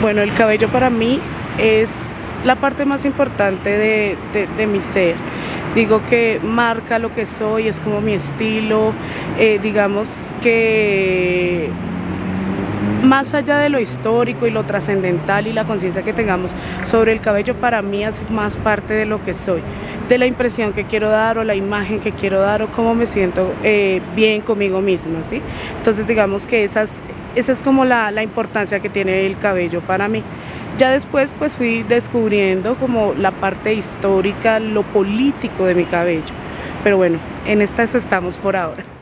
Bueno, el cabello para mí es la parte más importante de, mi ser. Digo que marca lo que soy, es como mi estilo, eh, digamos que más allá de lo histórico y lo trascendental y la conciencia que tengamos sobre el cabello, para mí es más parte de lo que soy, de la impresión que quiero dar o la imagen que quiero dar o cómo me siento eh, bien conmigo misma, ¿sí? Entonces digamos que esas, esa es como la, la importancia que tiene el cabello para mí. Ya después pues fui descubriendo como la parte histórica, lo político de mi cabello. Pero bueno, en estas estamos por ahora.